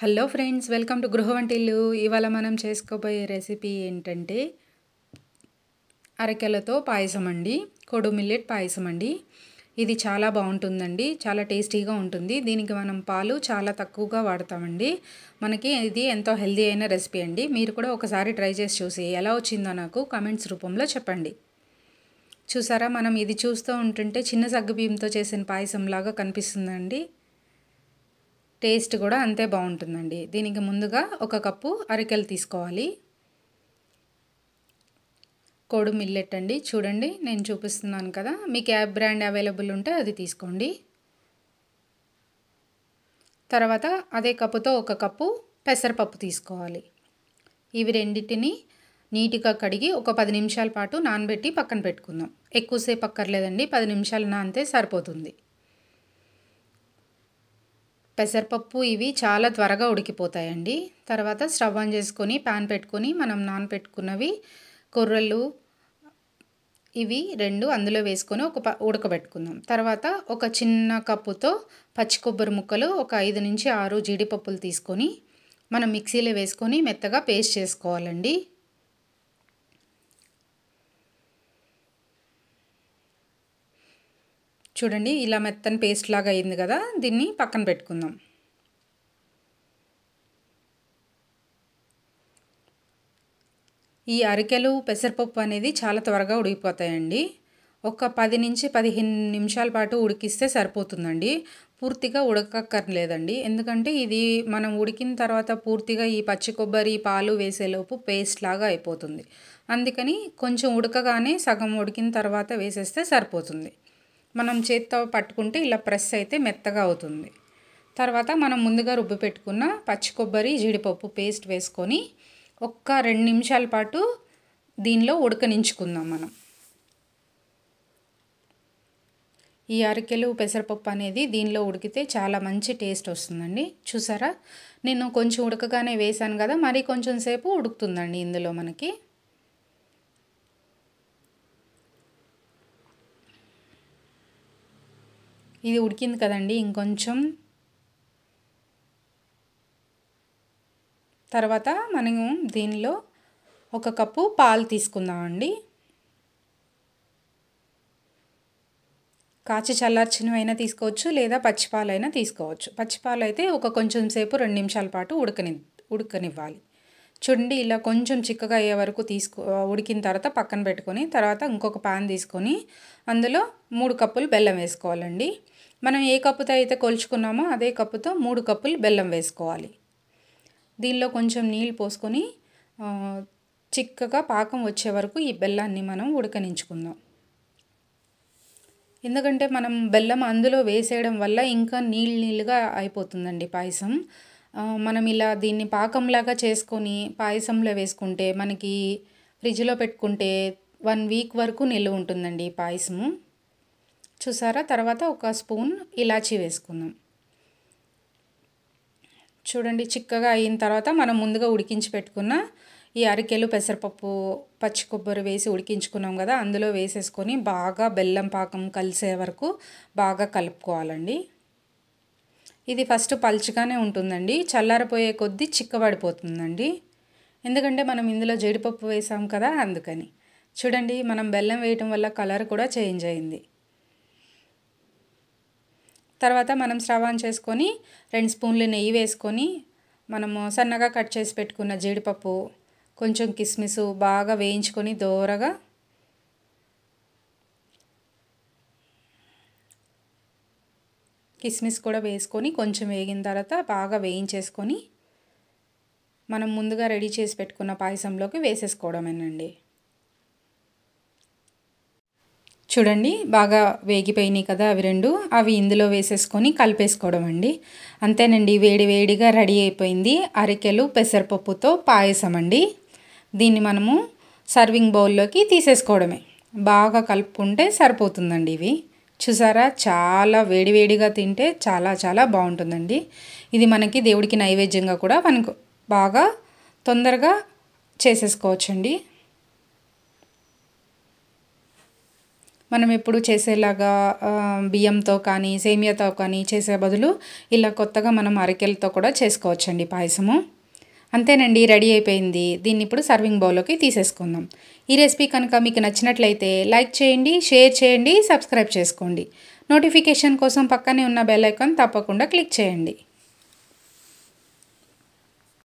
Hello friends welcome to గృహ వంటిల్లు. ఇవాళ మనం చేసుకోబోయే రెసిపీ ఏంటంటే అరకెలతో పాయసం అండి కొడు మిల్లెట్ పాయసం అండి. ఇది చాలా బాగుంటుందండి చాలా టేస్టీగా ఉంటుంది. దీనికి మనం పాలు చాలా తక్కువగా వాడతామండి. మనకి ఇది ఎంతో హెల్దీ అయిన రెసిపీ అండి. మీరు కూడా ఒకసారి ట్రై చేసి చూసి ఎలా వచ్చిందో నాకు కమెంట్స్ రూపంలో చెప్పండి. చూసారా మనం ఇది చూస్తూ ఉంటుంటే చిన్న సగ్గుబియ్యంతో చేసిన పాయసంలాగా కనిపిస్తుందండి. టేస్ట్ కూడా అంతే బాగుంటుందండి. దీనికి ముందుగా ఒక కప్పు అరికెలు తీసుకోవాలి. కోడు మిల్లెట్ అండి చూడండి నేను చూపిస్తున్నాను కదా. మీకు యాప్ బ్రాండ్ అవైలబుల్ ఉంటే అది తీసుకోండి. తర్వాత అదే కప్పుతో ఒక కప్పు పెసరపప్పు తీసుకోవాలి. ఇవి రెండింటిని నీట్గా కడిగి ఒక పది నిమిషాల పాటు నానబెట్టి పక్కన పెట్టుకుందాం. ఎక్కువసేపు అక్కర్లేదండి. పది నిమిషాలు నానితే సరిపోతుంది. పెసరపప్పు ఇవి చాలా త్వరగా ఉడికిపోతాయండి. తర్వాత స్టవ్ ఆన్ చేసుకొని ప్యాన్ పెట్టుకొని మనం నానపెట్టుకున్నవి కొర్రలు ఇవి రెండు అందులో వేసుకొని ఒక ప ఉడకబెట్టుకుందాం. తర్వాత ఒక చిన్న కప్పుతో పచ్చి కొబ్బరి ముక్కలు ఒక ఐదు నుంచి ఆరు జీడిపప్పులు తీసుకొని మనం మిక్సీలో వేసుకొని మెత్తగా పేస్ట్ చేసుకోవాలండి. చూడండి ఇలా మెత్తని పేస్ట్ లాగా అయింది కదా దీన్ని పక్కన పెట్టుకుందాం. ఈ అరికెలు పెసరపప్పు అనేది చాలా త్వరగా ఉడికిపోతాయండి. ఒక పది నుంచి పదిహేను నిమిషాల పాటు ఉడికిస్తే సరిపోతుందండి. పూర్తిగా ఉడకక్కర్లేదండి. ఎందుకంటే ఇది మనం ఉడికిన తర్వాత పూర్తిగా ఈ పచ్చి కొబ్బరి పాలు వేసేలోపు పేస్ట్ లాగా అయిపోతుంది. అందుకని కొంచెం ఉడకగానే సగం ఉడికిన తర్వాత వేసేస్తే సరిపోతుంది. మనం చేత్తో పట్టుకుంటే ఇలా ప్రెస్ అయితే మెత్తగా అవుతుంది. తర్వాత మనం ముందుగా రుబ్బి పెట్టుకున్న పచ్చి కొబ్బరి జీడిపప్పు పేస్ట్ వేసుకొని ఒక్క రెండు నిమిషాల పాటు దీనిలో ఉడకనించుకుందాం మనం. ఈ అరికెలు పెసరపప్పు అనేది దీనిలో ఉడికితే చాలా మంచి టేస్ట్ వస్తుందండి. చూసారా? నేను కొంచెం ఉడకగానే వేసాను కదా మరి కొంచెం సేపు ఉడుకుతుందండి ఇందులో మనకి. ఇది ఉడికింది కదండి ఇంకొంచెం. తర్వాత మనము దీనిలో ఒక కప్పు పాలు తీసుకుందామండి. కాచి చల్లార్చినవైనా తీసుకోవచ్చు లేదా పచ్చిపాలైనా తీసుకోవచ్చు. పచ్చిపాలు అయితే ఒక కొంచెం సేపు రెండు నిమిషాల పాటు ఉడకని ఉడకనివ్వాలి. చూడండి ఇలా కొంచెం చిక్కగా అయ్యే వరకు తీసుకో ఉడికిన తర్వాత పక్కన పెట్టుకొని తర్వాత ఇంకొక పాన్ తీసుకొని అందులో మూడు కప్పులు బెల్లం వేసుకోవాలండి. మనం ఏ కప్పుతో అయితే కొలుచుకున్నామో అదే కప్పుతో మూడు కప్పులు బెల్లం వేసుకోవాలి. దీనిలో కొంచెం నీళ్ళు పోసుకొని చిక్కగా పాకం వచ్చే వరకు ఈ బెల్లాన్ని మనం ఉడకనించుకుందాం. ఎందుకంటే మనం బెల్లం అందులో వేసేయడం వల్ల ఇంకా నీళ్ళు నీళ్ళుగా అయిపోతుందండి పాయసం. మనం ఇలా దీన్ని పాకంలాగా చేసుకొని పాయసంలో వేసుకుంటే మనకి ఫ్రిడ్జ్లో పెట్టుకుంటే వన్ వీక్ వరకు నిల్వ ఉంటుందండి పాయసము. చూసారా? తర్వాత ఒక స్పూన్ ఇలాచీ వేసుకుందాం. చూడండి చిక్కగా అయిన తర్వాత మనం ముందుగా ఉడికించి పెట్టుకున్న ఈ అరికెలు పెసరపప్పు పచ్చి కొబ్బరి వేసి ఉడికించుకున్నాం కదా అందులో వేసేసుకొని బాగా బెల్లం పాకం కలిసే వరకు బాగా కలుపుకోవాలండి. ఇది ఫస్ట్ పల్చగానే ఉంటుందండి. చల్లారిపోయే కొద్దీ చిక్కబడిపోతుందండి. ఎందుకంటే మనం ఇందులో జీడిపప్పు వేసాం కదా అందుకని. చూడండి మనం బెల్లం వేయటం వల్ల కలర్ కూడా చేంజ్ అయింది. తర్వాత మనం స్టవ్ ఆన్ చేసుకొని రెండు స్పూన్లు నెయ్యి వేసుకొని మనము సన్నగా కట్ చేసి పెట్టుకున్న జీడిపప్పు కొంచెం కిస్మిస్ బాగా వేయించుకొని దోరగా కిస్మిస్ కూడా వేసుకొని కొంచెం వేగిన తర్వాత బాగా వేయించేసుకొని మనం ముందుగా రెడీ చేసి పెట్టుకున్న పాయసంలోకి వేసేసుకోవడమేనండి. చూడండి బాగా వేగిపోయినాయి కదా అవి రెండు. అవి ఇందులో వేసేసుకొని కలిపేసుకోవడం అండి. అంతేనండి వేడి వేడిగా రెడీ అయిపోయింది. అరికెలు పెసరపప్పుతో పాయసం అండి. దీన్ని మనము సర్వింగ్ బౌల్లోకి తీసేసుకోవడమే. బాగా కలుపుకుంటే సరిపోతుందండి ఇవి. చూసారా చాలా వేడివేడిగా తింటే చాలా చాలా బాగుంటుందండి. ఇది మనకి దేవుడికి నైవేద్యంగా కూడా మనకు బాగా తొందరగా చేసేసుకోవచ్చండి. మనం ఎప్పుడు చేసేలాగా బియ్యంతో కానీ సేమియాతో కానీ చేసే బదులు ఇలా కొత్తగా మనం అరికెలతో కూడా చేసుకోవచ్చండి పాయసము. అంతేనండి రెడీ అయిపోయింది. దీన్ని ఇప్పుడు సర్వింగ్ బౌల్లోకి తీసేసుకుందాం. ఈ రెసిపీ కనుక మీకు నచ్చినట్లయితే లైక్ చేయండి షేర్ చేయండి సబ్స్క్రైబ్ చేసుకోండి. నోటిఫికేషన్ కోసం పక్కనే ఉన్న బెల్ ఐకాన్ తప్పకుండా క్లిక్ చేయండి.